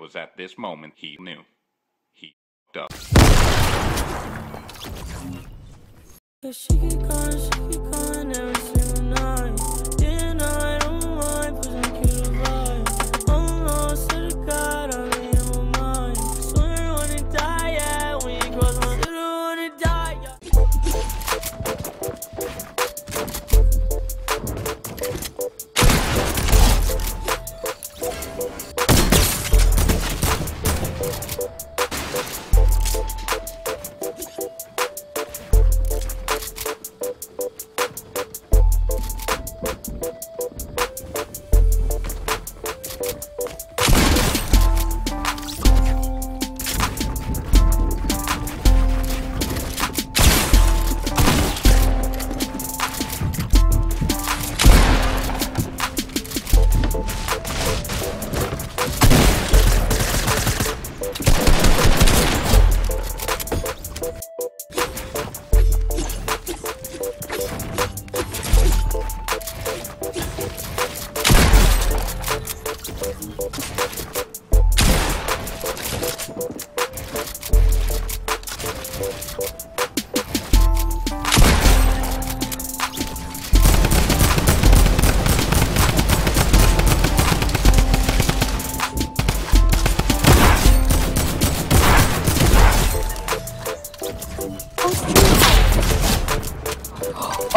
was at this moment he knew. He up.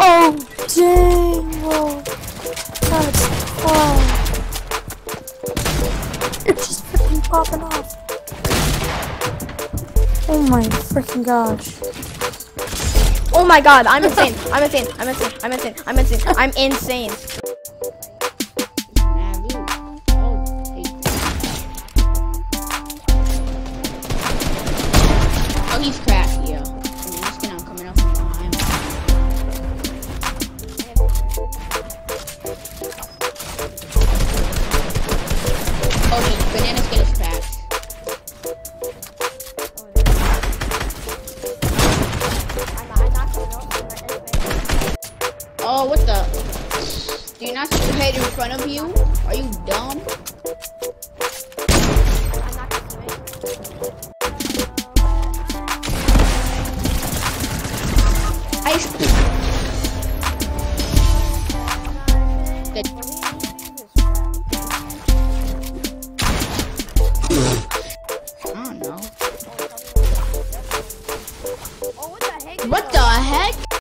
Oh, dang, bro. That's oh. It's just freaking popping off. Oh my freaking gosh. Oh my god, I'm insane. I'm insane. I'm insane. I'm insane. I'm insane. I'm insane. Oh, Oh, what the? Do you not see the head in front of you? Are you dumb? I. I don't know. Oh, what the heck?